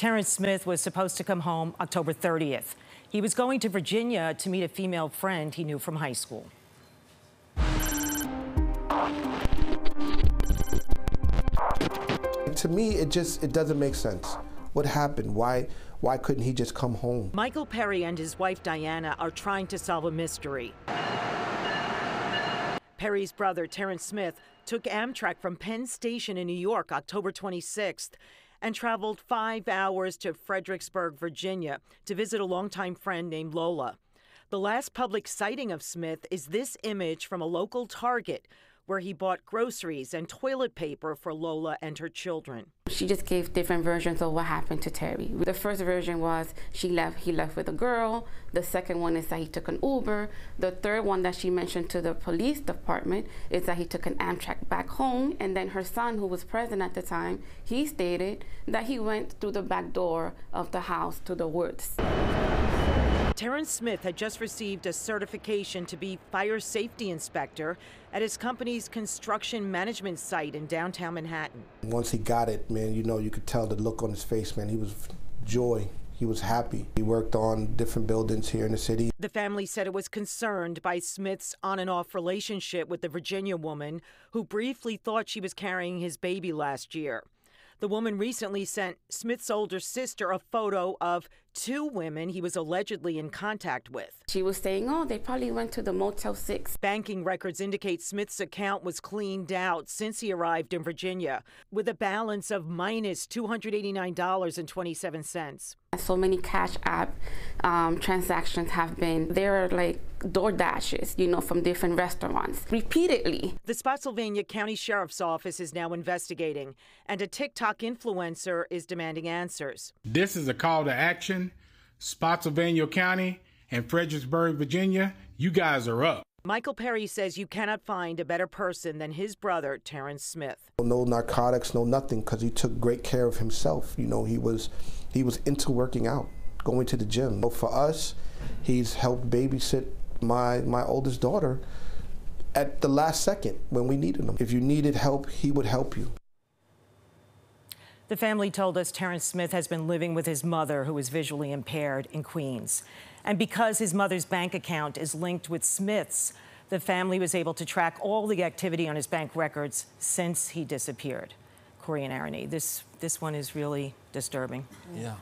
Terrence Smith was supposed to come home October 30th. He was going to Virginia to meet a female friend he knew from high school. To me, it just it doesn't make sense. What happened? Why why couldn't he just come home? Michael Perry and his wife Diana are trying to solve a mystery. Perry's brother, Terrence Smith, took Amtrak from Penn Station in New York October 26th and traveled five hours to Fredericksburg, Virginia, to visit a longtime friend named Lola. The last public sighting of Smith is this image from a local Target where he bought groceries and toilet paper for Lola and her children. She just gave different versions of what happened to Terry. The first version was she left he left with a girl. The second one is that he took an Uber. The third one that she mentioned to the police department is that he took an Amtrak back home and then her son who was present at the time, he stated that he went through the back door of the house to the woods. Terrence Smith had just received a certification to be fire safety inspector at his company's construction management site in downtown Manhattan. Once he got it, man, you know, you could tell the look on his face, man. He was joy. He was happy. He worked on different buildings here in the city. The family said it was concerned by Smith's on and off relationship with the Virginia woman who briefly thought she was carrying his baby last year. The woman recently sent Smith's older sister a photo of two women he was allegedly in contact with. She was saying, oh, they probably went to the Motel 6. Banking records indicate Smith's account was cleaned out since he arrived in Virginia with a balance of minus $289.27. So many Cash App um, transactions have been, there are like door dashes, you know, from different restaurants repeatedly. The Spotsylvania County Sheriff's Office is now investigating, and a TikTok influencer is demanding answers. This is a call to action. Spotsylvania County and Fredericksburg, Virginia, you guys are up. Michael Perry says you cannot find a better person than his brother, Terrence Smith. No narcotics, no nothing, because he took great care of himself. You know, he was he was into working out, going to the gym. So for us, he's helped babysit my my oldest daughter at the last second when we needed him. If you needed help, he would help you. The family told us Terrence Smith has been living with his mother, who is visually impaired, in Queens. And because his mother's bank account is linked with Smith's, the family was able to track all the activity on his bank records since he disappeared. Corey and Arnie, this, this one is really disturbing. Yeah.